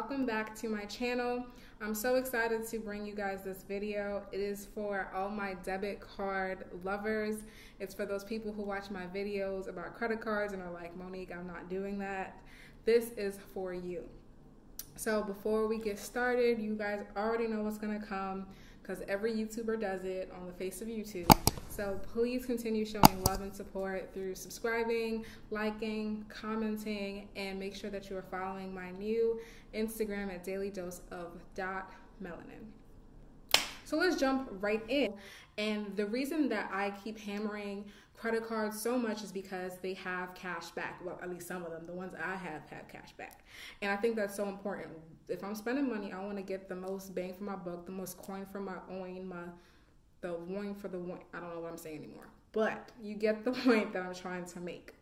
welcome back to my channel. I'm so excited to bring you guys this video. It is for all my debit card lovers. It's for those people who watch my videos about credit cards and are like, Monique, I'm not doing that. This is for you. So before we get started, you guys already know what's gonna come because every YouTuber does it on the face of YouTube. So please continue showing love and support through subscribing, liking, commenting, and make sure that you are following my new Instagram at daily dose of dot melanin. So let's jump right in. And the reason that I keep hammering credit cards so much is because they have cash back. Well, at least some of them, the ones I have have cash back. And I think that's so important. If I'm spending money, I want to get the most bang for my buck, the most coin for my oin, my the one for the one. I don't know what I'm saying anymore, but you get the point that I'm trying to make.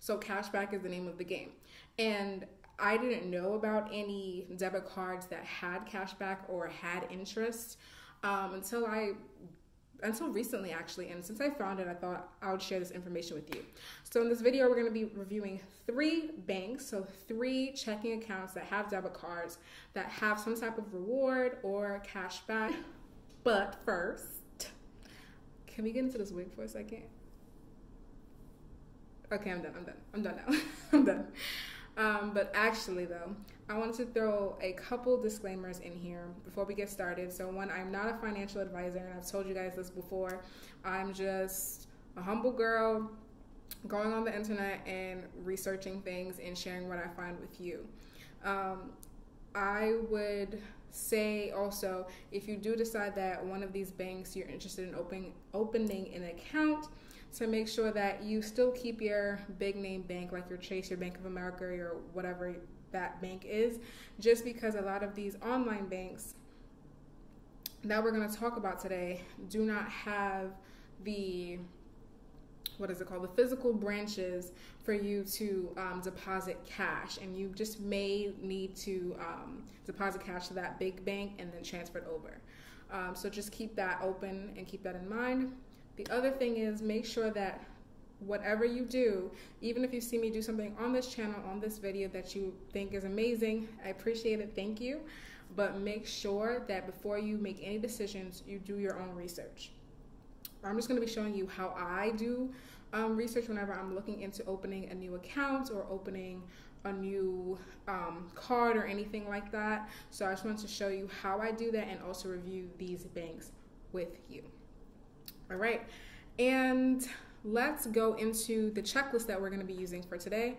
So cashback is the name of the game, and I didn't know about any debit cards that had cashback or had interest um, until I until recently actually and since I found it I thought I would share this information with you. So in this video we're going to be reviewing three banks so three checking accounts that have debit cards that have some type of reward or cashback but first, can we get into this wig for a second? Okay, I'm done. I'm done. I'm done now. I'm done. Um, but actually, though, I wanted to throw a couple disclaimers in here before we get started. So, one, I'm not a financial advisor, and I've told you guys this before. I'm just a humble girl going on the internet and researching things and sharing what I find with you. Um, I would say also if you do decide that one of these banks you're interested in opening opening an account to make sure that you still keep your big name bank like your Chase, your Bank of America, your whatever that bank is, just because a lot of these online banks that we're going to talk about today do not have the what is it called the physical branches for you to um, deposit cash. And you just may need to um, deposit cash to that big bank and then transfer it over. Um, so just keep that open and keep that in mind. The other thing is make sure that whatever you do even if you see me do something on this channel on this video that you think is amazing i appreciate it thank you. But make sure that before you make any decisions you do your own research I'm just going to be showing you how I do um, research whenever I'm looking into opening a new account or opening a new um, card or anything like that. So I just wanted to show you how I do that and also review these banks with you. All right, and let's go into the checklist that we're going to be using for today.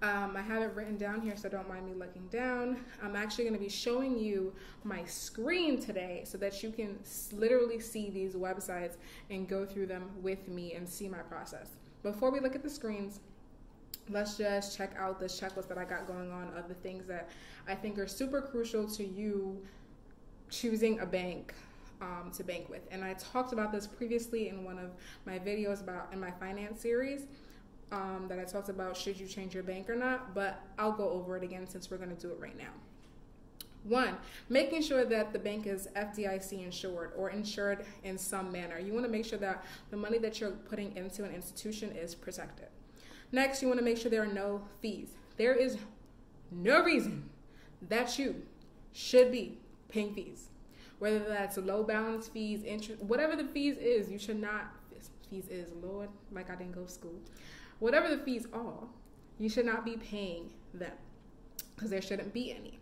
Um, I have it written down here, so don't mind me looking down. I'm actually going to be showing you my screen today so that you can literally see these websites and go through them with me and see my process. Before we look at the screens, let's just check out this checklist that I got going on of the things that I think are super crucial to you choosing a bank um, to bank with. And I talked about this previously in one of my videos about in my finance series um, that I talked about should you change your bank or not, but I'll go over it again since we're going to do it right now. One, making sure that the bank is FDIC insured or insured in some manner. You want to make sure that the money that you're putting into an institution is protected. Next, you want to make sure there are no fees. There is no reason that you should be paying fees. Whether that's a low balance fees, interest, whatever the fees is, you should not, fees is, Lord, like I didn't go to school whatever the fees are, you should not be paying them because there shouldn't be any.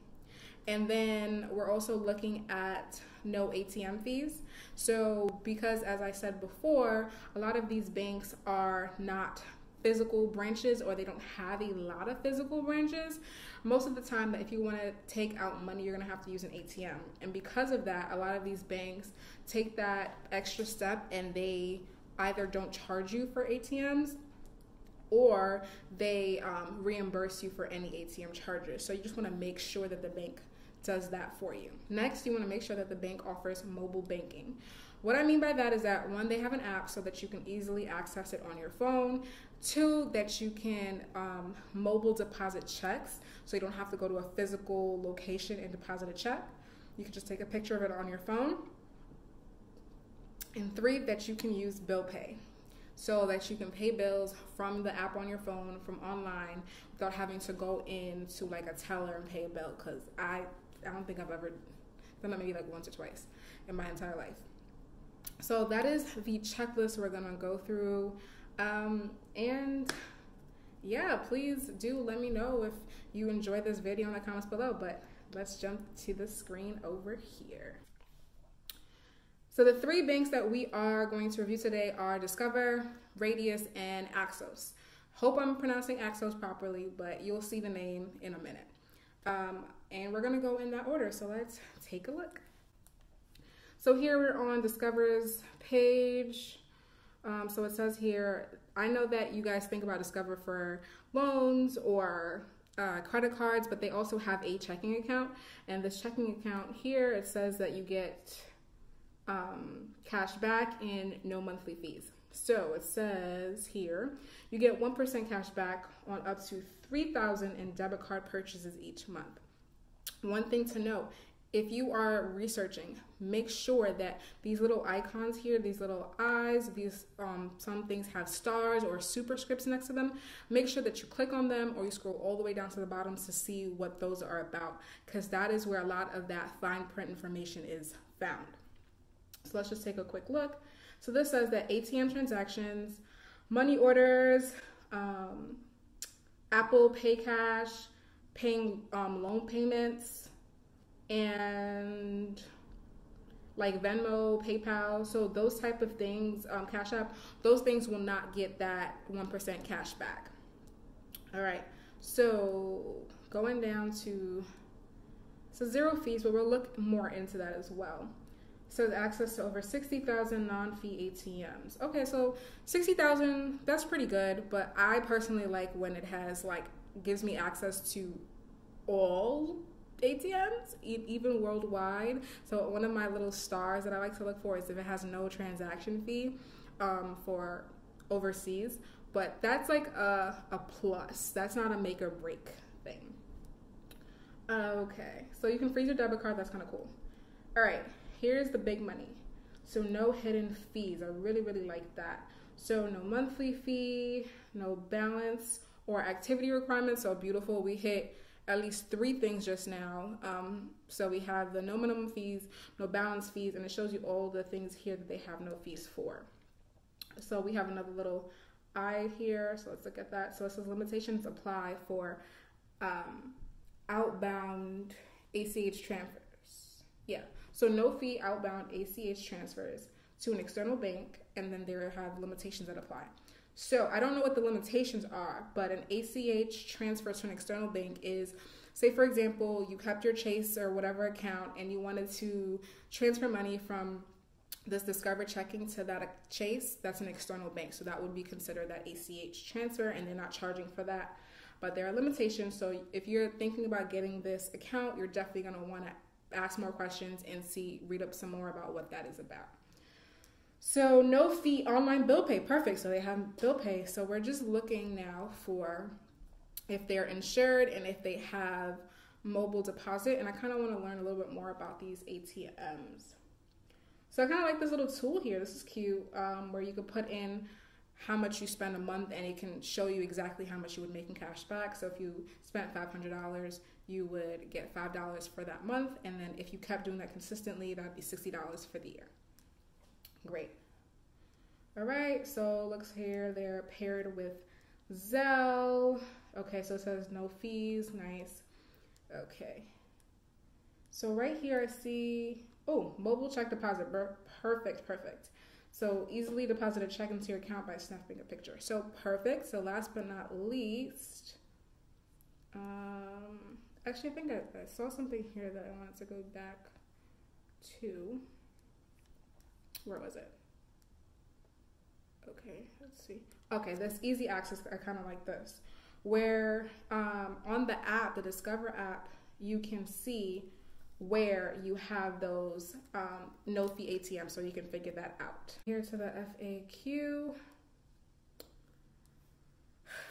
And then we're also looking at no ATM fees. So, because as I said before, a lot of these banks are not physical branches or they don't have a lot of physical branches. Most of the time, that if you want to take out money, you're going to have to use an ATM. And because of that, a lot of these banks take that extra step and they either don't charge you for ATMs or they um, reimburse you for any ATM charges. So you just want to make sure that the bank does that for you. Next, you want to make sure that the bank offers mobile banking. What I mean by that is that one, they have an app so that you can easily access it on your phone. Two, that you can um, mobile deposit checks so you don't have to go to a physical location and deposit a check. You can just take a picture of it on your phone. And three, that you can use bill pay. So that you can pay bills from the app on your phone from online without having to go in to like a teller and pay a bill because I I don't think I've ever done that maybe like once or twice in my entire life. So that is the checklist we're gonna go through. Um, and yeah, please do let me know if you enjoyed this video in the comments below. But let's jump to the screen over here. So the three banks that we are going to review today are Discover, Radius, and Axos. Hope I'm pronouncing Axos properly, but you'll see the name in a minute. Um, and we're gonna go in that order. So let's take a look. So here we're on Discover's page. Um, so it says here, I know that you guys think about Discover for loans or uh, credit cards, but they also have a checking account. And this checking account here, it says that you get um, cash back and no monthly fees. So it says here, you get 1% cash back on up to 3000 in debit card purchases each month. One thing to note, if you are researching, make sure that these little icons here, these little eyes, these um, some things have stars or superscripts next to them. Make sure that you click on them or you scroll all the way down to the bottom to see what those are about, because that is where a lot of that fine print information is found. So let's just take a quick look. So this says that ATM transactions, money orders, um, Apple Pay Cash, paying um, loan payments, and like Venmo, PayPal, so those type of things, um, Cash App, those things will not get that 1% cash back. All right, so going down to, so zero fees, but we'll look more into that as well. So access to over 60,000 non-fee ATMs. Okay, so 60,000, that's pretty good, but I personally like when it has like, gives me access to all ATMs, even worldwide. So one of my little stars that I like to look for is if it has no transaction fee um, for overseas. But that's like a, a plus. That's not a make or break thing. Okay, so you can freeze your debit card. That's kind of cool. All right, here's the big money. So no hidden fees. I really, really like that. So no monthly fee, no balance or activity requirements. So beautiful. We hit at least three things just now. Um, so we have the no minimum fees, no balance fees, and it shows you all the things here that they have no fees for. So we have another little I here. So let's look at that. So it says limitations apply for um, outbound ACH transfers. Yeah. So no fee outbound ACH transfers to an external bank, and then there have limitations that apply. So I don't know what the limitations are, but an ACH transfer to an external bank is, say for example, you kept your Chase or whatever account and you wanted to transfer money from this Discover checking to that Chase, that's an external bank. So that would be considered that ACH transfer and they're not charging for that. But there are limitations. So if you're thinking about getting this account, you're definitely going to want to ask more questions and see, read up some more about what that is about. So no fee online bill pay, perfect. So they have bill pay. So we're just looking now for if they're insured and if they have mobile deposit. And I kind of want to learn a little bit more about these ATMs. So I kind of like this little tool here. This is cute, um, where you could put in how much you spend a month and it can show you exactly how much you would make in cash back. So if you spent $500, you would get $5 for that month. And then if you kept doing that consistently, that'd be $60 for the year. Great. All right, so looks here they're paired with Zelle. Okay, so it says no fees. Nice. Okay. So right here I see, oh, mobile check deposit. Perfect, perfect. So easily deposit a check into your account by snapping a picture. So perfect. So last but not least, um, actually I think I, I saw something here that I wanted to go back to where was it? Okay, let's see. Okay, this easy access, I kind of like this, where um, on the app, the Discover app, you can see where you have those um, no fee ATM, so you can figure that out. Here to the FAQ.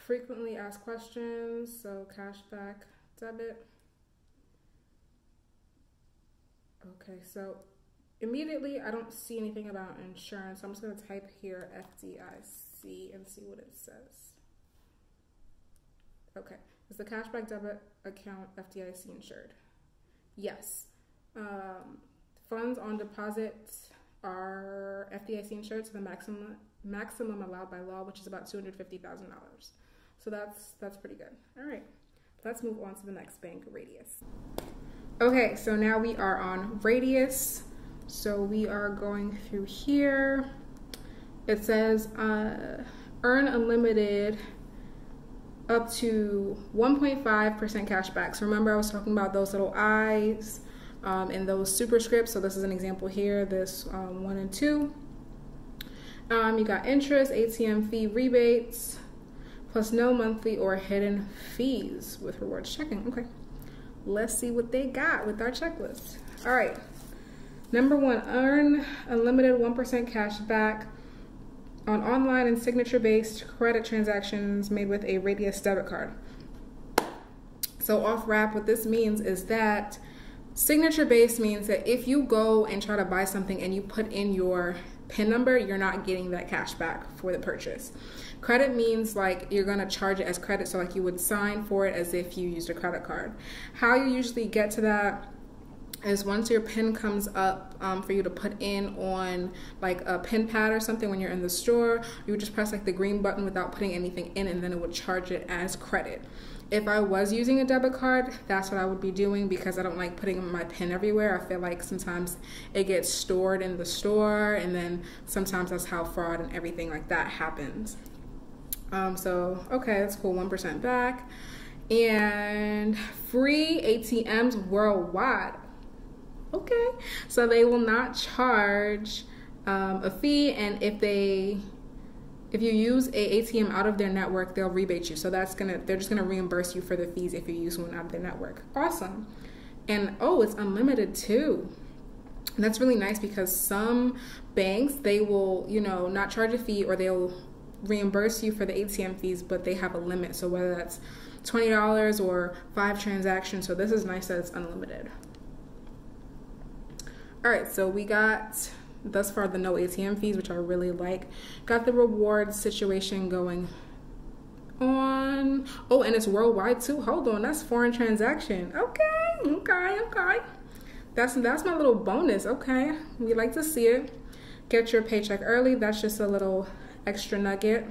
Frequently asked questions, so cashback, debit. Okay, so immediately I don't see anything about insurance. I'm just going to type here FDIC. and see what it says. Okay, is the cashback debit account FDIC insured? Yes. Um, funds on deposit are FDIC insured to the maximum maximum allowed by law, which is about two hundred fifty thousand dollars. So that's that's pretty good. All right, let's move on to the next bank, Radius. Okay, so now we are on Radius. So we are going through here. It says uh, earn unlimited up to 1.5% cash back. So remember I was talking about those little eyes um, and those superscripts. So this is an example here, this um, one and two. Um, you got interest, ATM fee rebates, plus no monthly or hidden fees with rewards checking. Okay, let's see what they got with our checklist. All right, number one, earn unlimited 1% cash back on online and signature based credit transactions made with a Radius debit card. So, off wrap, what this means is that signature based means that if you go and try to buy something and you put in your PIN number, you're not getting that cash back for the purchase. Credit means like you're gonna charge it as credit, so like you would sign for it as if you used a credit card. How you usually get to that is once your pin comes up um, for you to put in on like a pin pad or something when you're in the store, you would just press like the green button without putting anything in and then it would charge it as credit. If I was using a debit card, that's what I would be doing because I don't like putting my pin everywhere. I feel like sometimes it gets stored in the store and then sometimes that's how fraud and everything like that happens. Um, so, okay, that's cool, 1% back. And free ATMs worldwide. Okay so they will not charge um, a fee and if they if you use a atm out of their network they'll rebate you. So that's gonna they're just gonna reimburse you for the fees if you use one out of their network. Awesome. And oh it's unlimited too. And that's really nice because some banks they will you know not charge a fee or they'll reimburse you for the atm fees but they have a limit so whether that's $20 or five transactions so this is nice that it's unlimited all right, so we got thus far the no ATM fees, which I really like. Got the reward situation going on. Oh, and it's worldwide too. Hold on, that's foreign transaction. Okay, okay, okay. That's that's my little bonus. Okay, we like to see it. Get your paycheck early. That's just a little extra nugget.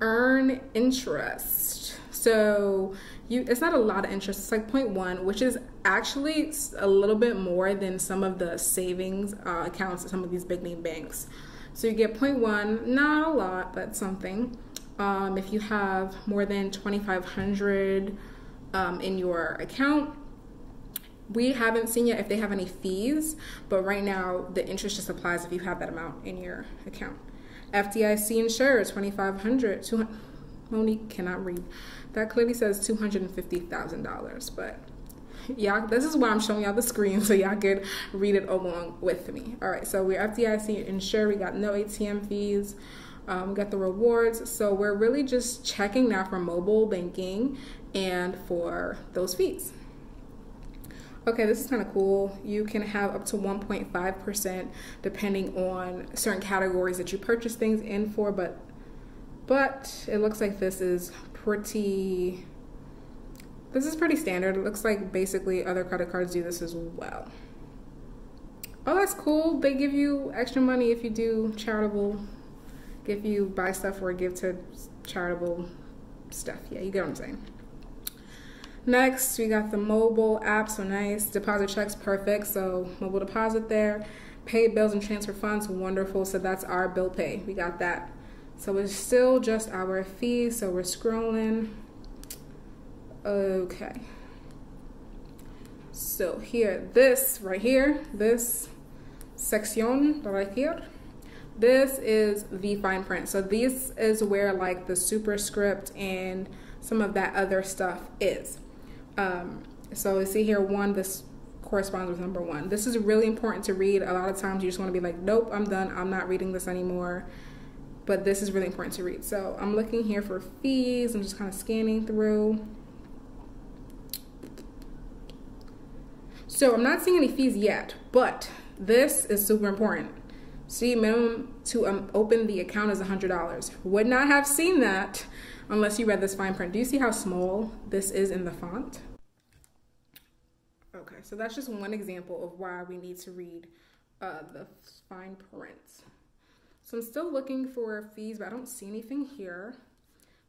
Earn interest. So you it's not a lot of interest it's like 0.1 which is actually a little bit more than some of the savings uh, accounts at some of these big name banks so you get 0.1 not a lot but something um, if you have more than 2500 um, in your account we haven't seen yet if they have any fees but right now the interest just applies if you have that amount in your account fdic insured 2500 200 monique cannot read that clearly says $250,000, but y'all, this is why I'm showing y'all the screen so y'all could read it along with me. All right, so we're FDIC insured. We got no ATM fees. Um, we got the rewards. So we're really just checking now for mobile banking and for those fees. Okay, this is kind of cool. You can have up to 1.5% depending on certain categories that you purchase things in for, but but it looks like this is pretty this is pretty standard. It looks like basically other credit cards do this as well. Oh, that's cool. They give you extra money if you do charitable, if you buy stuff or give to charitable stuff. Yeah, you get what I'm saying. Next, we got the mobile app, so nice. Deposit checks, perfect. So mobile deposit there. Pay bills and transfer funds, wonderful. So that's our bill pay. We got that. So it's still just our fee. So we're scrolling. Okay. So here, this right here, this section right here, this is the fine print. So this is where like the superscript and some of that other stuff is. Um, so see here, one, this corresponds with number one. This is really important to read. A lot of times you just want to be like, nope, I'm done. I'm not reading this anymore but this is really important to read. So I'm looking here for fees. I'm just kind of scanning through. So I'm not seeing any fees yet, but this is super important. See, minimum to um, open the account is $100. Would not have seen that unless you read this fine print. Do you see how small this is in the font? Okay, so that's just one example of why we need to read uh, the fine print. So I'm still looking for fees, but I don't see anything here.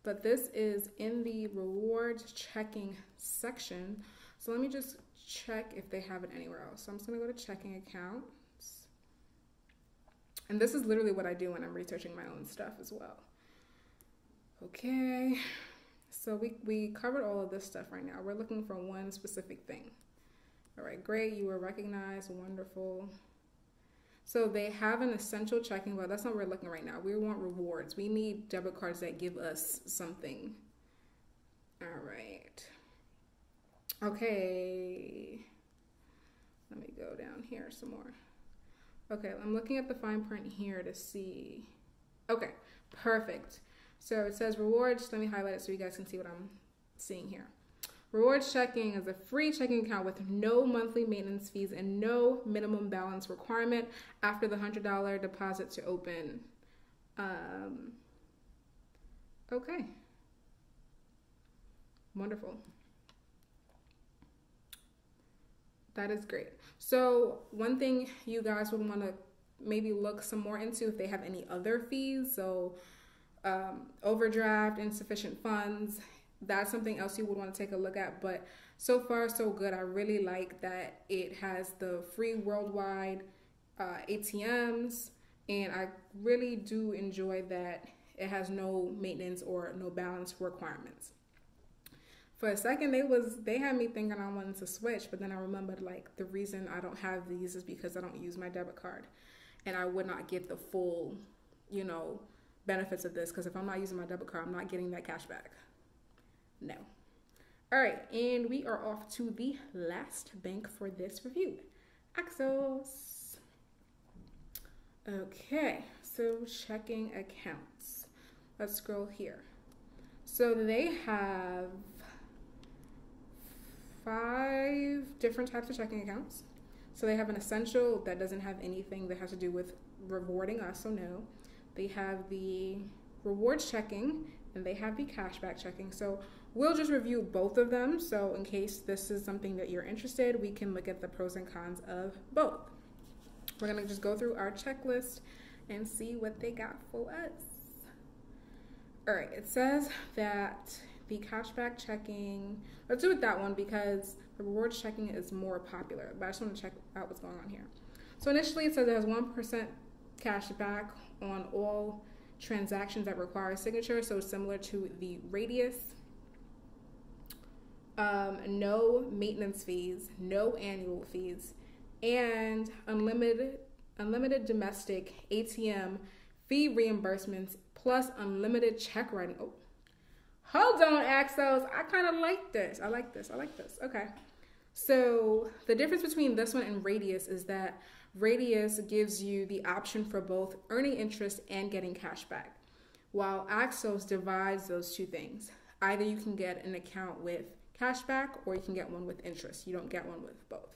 But this is in the rewards checking section. So let me just check if they have it anywhere else. So I'm just gonna go to checking accounts. And this is literally what I do when I'm researching my own stuff as well. Okay, so we, we covered all of this stuff right now. We're looking for one specific thing. All right, great, you were recognized, wonderful. So they have an essential checking, but that's not what we're looking right now. We want rewards. We need debit cards that give us something. All right. Okay. Let me go down here some more. Okay, I'm looking at the fine print here to see. Okay, perfect. So it says rewards. Let me highlight it so you guys can see what I'm seeing here. Rewards checking is a free checking account with no monthly maintenance fees and no minimum balance requirement after the $100 deposit to open. Um, okay. Wonderful. That is great. So, one thing you guys would want to maybe look some more into if they have any other fees. So, um, overdraft, insufficient funds, that's something else you would want to take a look at. But so far, so good. I really like that it has the free worldwide uh, ATMs, and I really do enjoy that it has no maintenance or no balance requirements. For a second, they was they had me thinking I wanted to switch, but then I remembered like the reason I don't have these is because I don't use my debit card, and I would not get the full, you know, benefits of this because if I'm not using my debit card, I'm not getting that cash back. No. All right, and we are off to the last bank for this review Axos. Okay, so checking accounts. Let's scroll here. So they have five different types of checking accounts. So they have an essential that doesn't have anything that has to do with rewarding us, so no. They have the rewards checking and they have the cashback checking. So we'll just review both of them. So in case this is something that you're interested, we can look at the pros and cons of both. We're gonna just go through our checklist and see what they got for us. All right, it says that the cashback checking, let's do it that one because the rewards checking is more popular, but I just want to check out what's going on here. So initially it says it has 1% cash back on all transactions that require a signature, so similar to the Radius. Um, no maintenance fees, no annual fees, and unlimited unlimited domestic ATM fee reimbursements plus unlimited check writing. Oh, hold on, Axos. I kind of like this. I like this. I like this. Okay. So the difference between this one and Radius is that Radius gives you the option for both earning interest and getting cash back, while Axos divides those two things. Either you can get an account with cash back or you can get one with interest. You don't get one with both.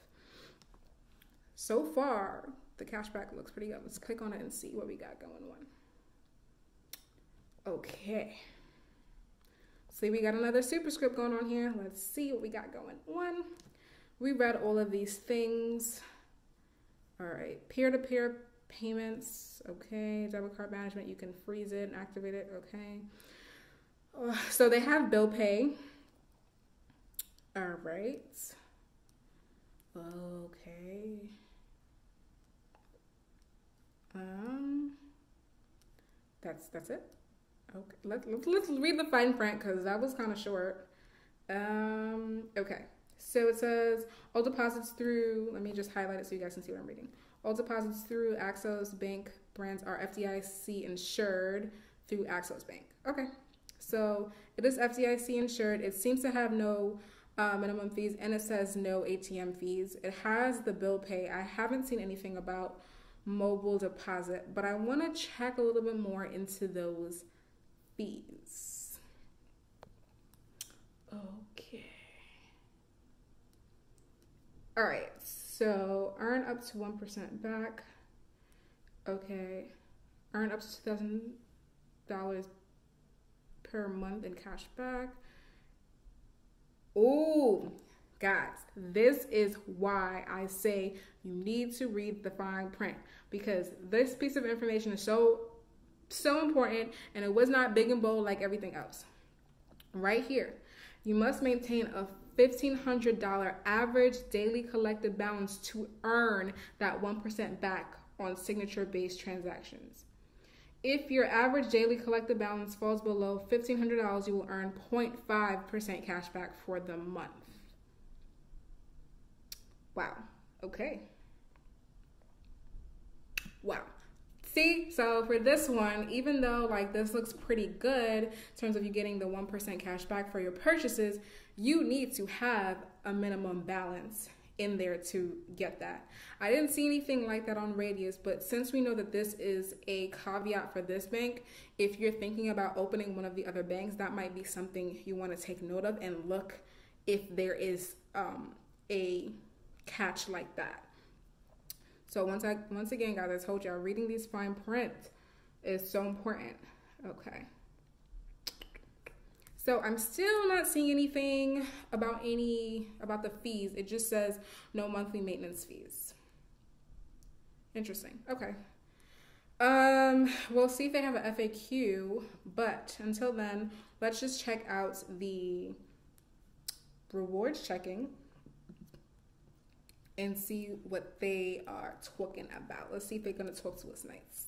So far, the cashback looks pretty good. Let's click on it and see what we got going on. Okay. See, we got another superscript going on here. Let's see what we got going on. We read all of these things. All right, peer-to-peer payments, okay. Debit card management, you can freeze it and activate it, okay. So they have bill pay. All right. Okay. Um, that's that's it. Okay, let, let, let's read the fine print because that was kind of short. Um, okay. So it says all deposits through, let me just highlight it so you guys can see what I'm reading. All deposits through Axos Bank brands are FDIC insured through Axos Bank. Okay, so it is FDIC insured. It seems to have no uh, minimum fees and it says no ATM fees. It has the bill pay. I haven't seen anything about mobile deposit, but I want to check a little bit more into those fees. Okay. All right, so earn up to 1% back. Okay. Earn up to $2,000 per month in cash back. Oh, guys, this is why I say you need to read the fine print because this piece of information is so so important and it was not big and bold like everything else. Right here, you must maintain a $1,500 average daily collected balance to earn that 1% back on signature based transactions. If your average daily collected balance falls below $1,500, you will earn 0.5% cash back for the month. Wow. Okay. Wow. See, so for this one, even though like this looks pretty good in terms of you getting the 1% cash back for your purchases, you need to have a minimum balance in there to get that. I didn't see anything like that on Radius, but since we know that this is a caveat for this bank, if you're thinking about opening one of the other banks, that might be something you want to take note of and look if there is um, a catch like that. So once I once again, guys, I told y'all reading these fine print is so important. Okay. So I'm still not seeing anything about any about the fees. It just says no monthly maintenance fees. Interesting. Okay. Um, we'll see if they have an FAQ, but until then, let's just check out the rewards checking and see what they are talking about. Let's see if they're gonna talk to us nice.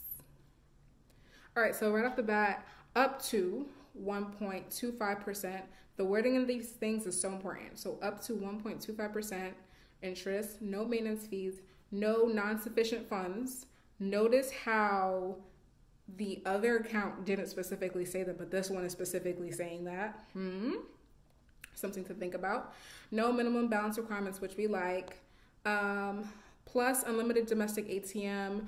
All right, so right off the bat, up to 1.25%. The wording of these things is so important. So up to 1.25% interest, no maintenance fees, no non-sufficient funds. Notice how the other account didn't specifically say that, but this one is specifically saying that. Hmm. Something to think about. No minimum balance requirements, which we like. Um, plus unlimited domestic ATM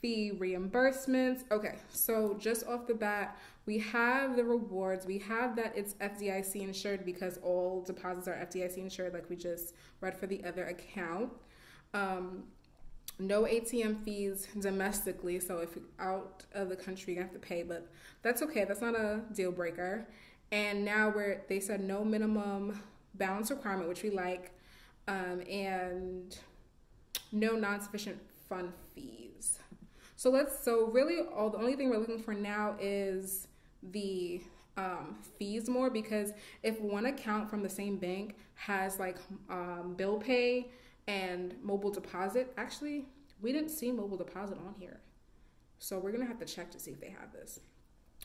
fee reimbursements. Okay, so just off the bat, we have the rewards. We have that it's FDIC insured because all deposits are FDIC insured, like we just read for the other account. Um, no ATM fees domestically, so if you're out of the country, you have to pay, but that's okay. That's not a deal breaker. And now where they said no minimum balance requirement, which we like, um, and no non-sufficient fund fees. So let's, so really all the only thing we're looking for now is the um, fees more because if one account from the same bank has like um, bill pay and mobile deposit, actually, we didn't see mobile deposit on here. So we're gonna have to check to see if they have this.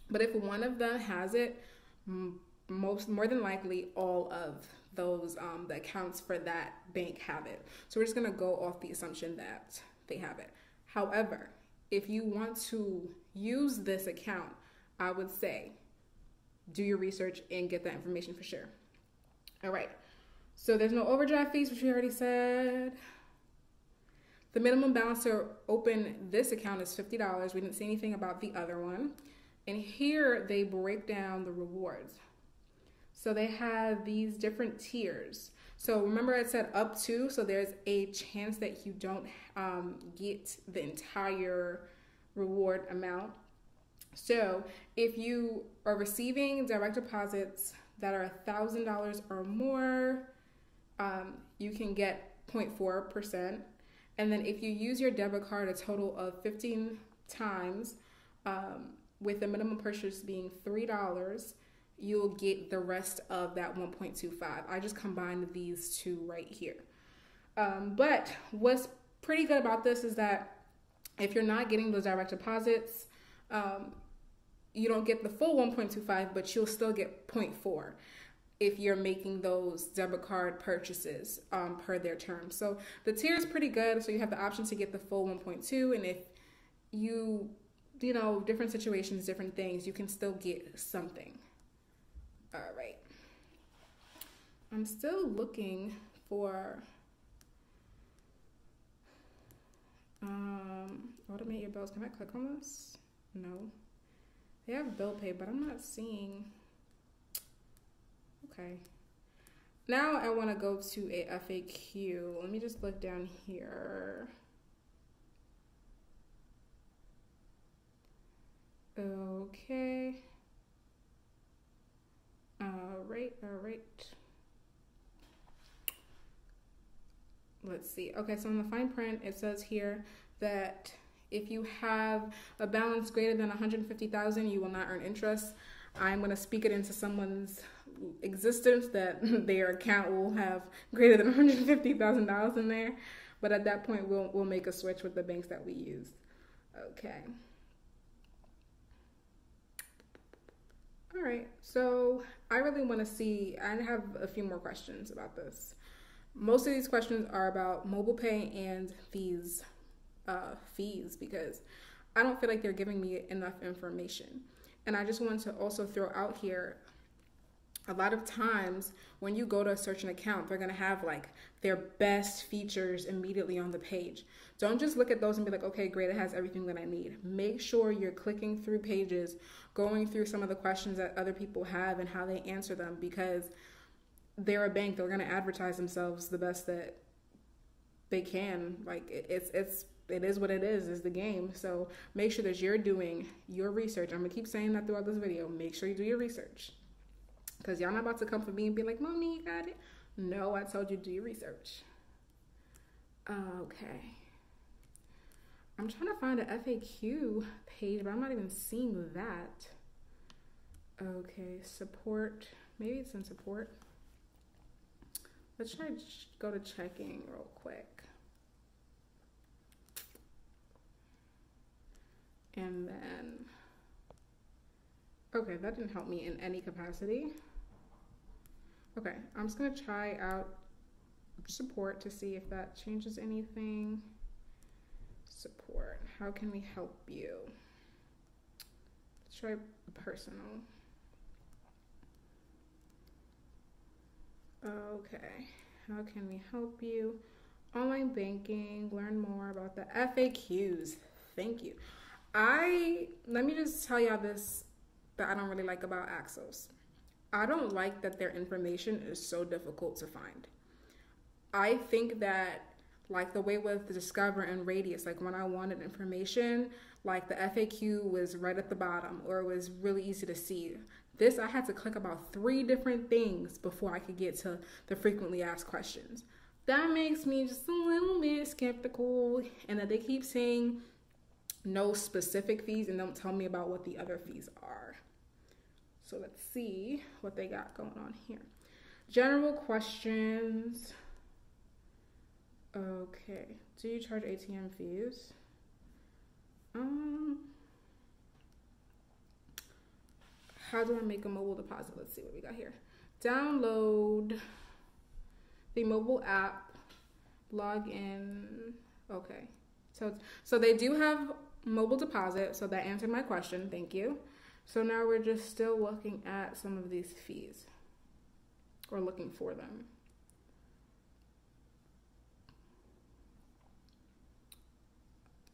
But if one of them has it, most more than likely all of those um, the accounts for that bank have it. So we're just gonna go off the assumption that they have it. However, if you want to use this account, I would say do your research and get that information for sure. All right. So there's no overdraft fees, which we already said. The minimum balance to open this account is $50. We didn't see anything about the other one. And here they break down the rewards. So they have these different tiers. So remember I said up to, so there's a chance that you don't um, get the entire reward amount. So if you are receiving direct deposits that are $1,000 or more, um, you can get 0.4%. And then if you use your debit card a total of 15 times, um, with the minimum purchase being $3, you'll get the rest of that 1.25. I just combined these two right here. Um, but what's pretty good about this is that if you're not getting those direct deposits, um, you don't get the full 1.25, but you'll still get 0.4 if you're making those debit card purchases um, per their terms. So the tier is pretty good. So you have the option to get the full 1.2, and if you, you know, different situations, different things, you can still get something. All right. I'm still looking for um, automate your bills. Can I click on this? No. They have bill pay, but I'm not seeing. Okay. Now I want to go to a FAQ. Let me just look down here. Okay. All right, all right. Let's see. Okay, so in the fine print, it says here that if you have a balance greater than 150,000, you will not earn interest. I'm going to speak it into someone's existence that their account will have greater than $150,000 in there. But at that point, we'll, we'll make a switch with the banks that we use. Okay. All right, so I really want to see, I have a few more questions about this. Most of these questions are about mobile pay and these uh, fees because I don't feel like they're giving me enough information. And I just want to also throw out here a lot of times when you go to search an account, they're gonna have like their best features immediately on the page. Don't just look at those and be like, okay, great, it has everything that I need. Make sure you're clicking through pages, going through some of the questions that other people have and how they answer them because they're a bank, they're gonna advertise themselves the best that they can. Like it's it's it is what it is, is the game. So make sure that you're doing your research. I'm gonna keep saying that throughout this video. Make sure you do your research. Because y'all not about to come for me and be like, Mommy, you got it. No, I told you do your research. Okay. I'm trying to find a FAQ page, but I'm not even seeing that. Okay, support. Maybe it's in support. Let's try to go to checking real quick. And then, okay, that didn't help me in any capacity. Okay, I'm just gonna try out support to see if that changes anything. Support, how can we help you? Let's try personal. Okay, how can we help you? Online banking, learn more about the FAQs. Thank you. I, let me just tell y'all this that I don't really like about Axos. I don't like that their information is so difficult to find. I think that like the way with Discover and Radius, like when I wanted information, like the FAQ was right at the bottom or it was really easy to see. This I had to click about three different things before I could get to the frequently asked questions. That makes me just a little bit skeptical and that they keep saying no specific fees and don't tell me about what the other fees are. So let's see what they got going on here. General questions. Okay. Do you charge ATM fees? Um, how do I make a mobile deposit? Let's see what we got here. Download the mobile app, log in. Okay. So so they do have mobile deposit, so that answered my question. Thank you. So now we're just still looking at some of these fees or looking for them.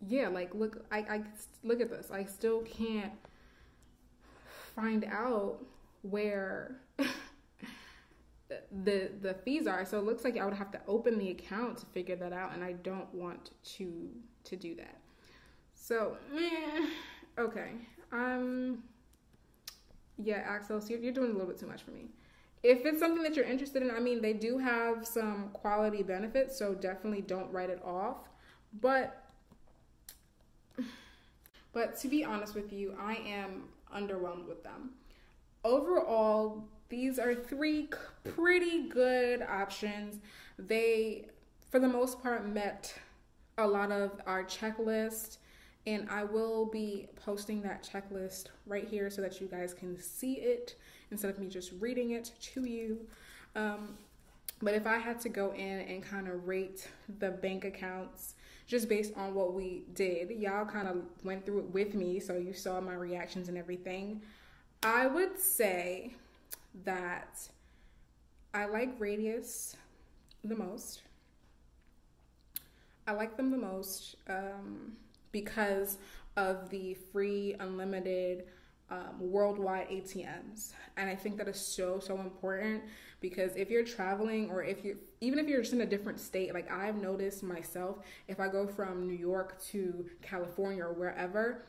Yeah, like look, I, I look at this. I still can't find out where the the fees are. So it looks like I would have to open the account to figure that out, and I don't want to to do that. So, eh, okay, um, yeah, Axos, you're, you're doing a little bit too much for me. If it's something that you're interested in, I mean, they do have some quality benefits, so definitely don't write it off. But, but to be honest with you, I am underwhelmed with them. Overall, these are three pretty good options. They, for the most part, met a lot of our checklist and I will be posting that checklist right here so that you guys can see it instead of me just reading it to you. Um, but if I had to go in and kind of rate the bank accounts just based on what we did, y'all kind of went through it with me, so you saw my reactions and everything. I would say that I like Radius the most. I like them the most. Um, because of the free, unlimited, um, worldwide ATMs. And I think that is so, so important because if you're traveling or if you're, even if you're just in a different state, like I've noticed myself, if I go from New York to California or wherever,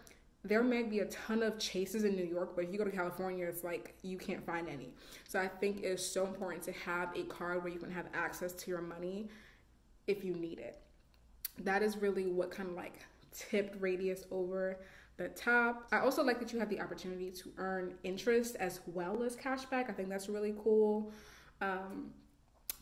there may be a ton of chases in New York, but if you go to California, it's like you can't find any. So I think it's so important to have a card where you can have access to your money if you need it. That is really what kind of like tipped radius over the top. I also like that you have the opportunity to earn interest as well as cashback. I think that's really cool. Um,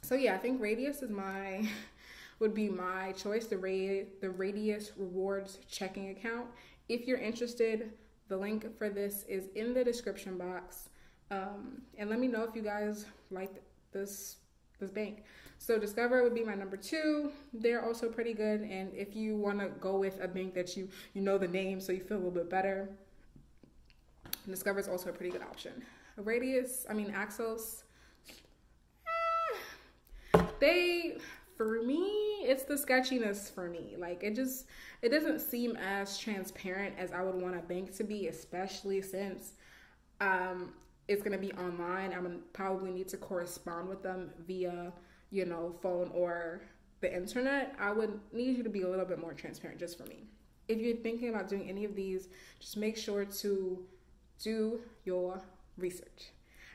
so yeah, I think radius is my would be my choice. The radi- the radius rewards checking account if you're interested, the link for this is in the description box. Um, and let me know if you guys like this this bank. So Discover would be my number two. They're also pretty good. And if you want to go with a bank that you you know the name, so you feel a little bit better, Discover is also a pretty good option. Radius, I mean Axos, eh, they for me, it's the sketchiness for me. Like it just it doesn't seem as transparent as I would want a bank to be, especially since um, it's gonna be online. I'm gonna probably need to correspond with them via, you know, phone or the internet. I would need you to be a little bit more transparent just for me. If you're thinking about doing any of these, just make sure to do your research.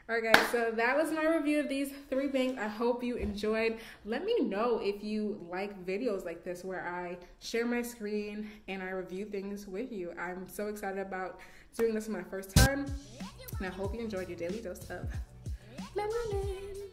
All right, guys, so that was my review of these three banks. I hope you enjoyed. Let me know if you like videos like this where I share my screen and I review things with you. I'm so excited about doing this for my first time, and I hope you enjoyed your daily dose of melanin.